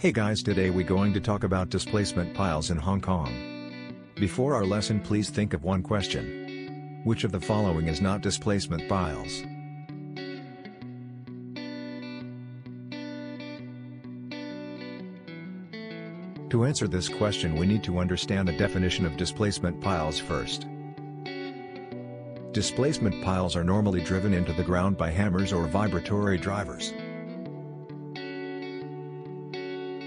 Hey guys today we going to talk about displacement piles in Hong Kong. Before our lesson please think of one question. Which of the following is not displacement piles? To answer this question we need to understand the definition of displacement piles first. Displacement piles are normally driven into the ground by hammers or vibratory drivers.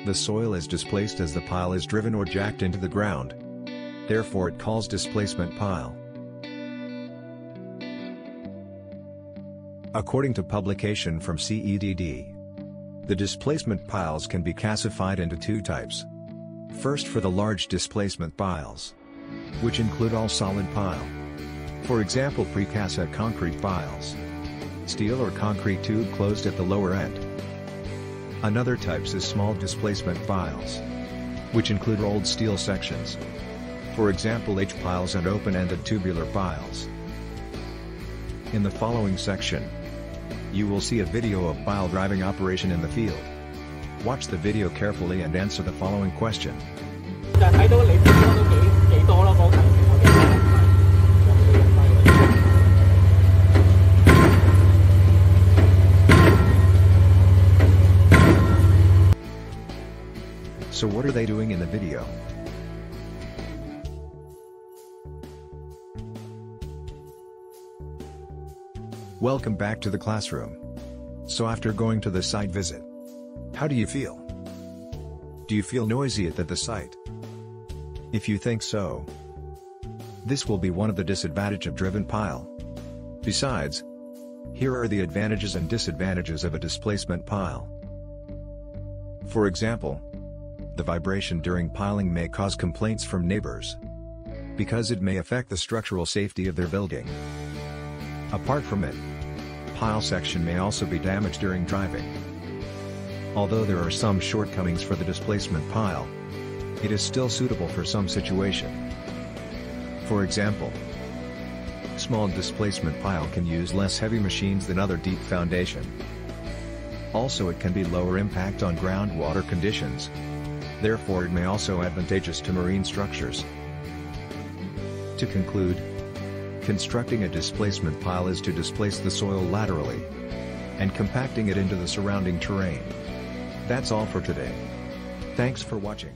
The soil is displaced as the pile is driven or jacked into the ground. Therefore it calls displacement pile. According to publication from CEDD, the displacement piles can be classified into two types. First for the large displacement piles, which include all solid pile. For example precast concrete piles. Steel or concrete tube closed at the lower end. Another types is small displacement piles, which include rolled steel sections. For example H-piles and open-ended tubular piles. In the following section, you will see a video of pile driving operation in the field. Watch the video carefully and answer the following question. So what are they doing in the video? Welcome back to the classroom. So after going to the site visit, how do you feel? Do you feel noisy at the site? If you think so, this will be one of the disadvantage of driven pile. Besides, here are the advantages and disadvantages of a displacement pile. For example, the vibration during piling may cause complaints from neighbors. Because it may affect the structural safety of their building. Apart from it, pile section may also be damaged during driving. Although there are some shortcomings for the displacement pile, it is still suitable for some situation. For example, small displacement pile can use less heavy machines than other deep foundation. Also it can be lower impact on groundwater conditions, therefore it may also advantageous to marine structures. To conclude, constructing a displacement pile is to displace the soil laterally and compacting it into the surrounding terrain. That's all for today. Thanks for watching.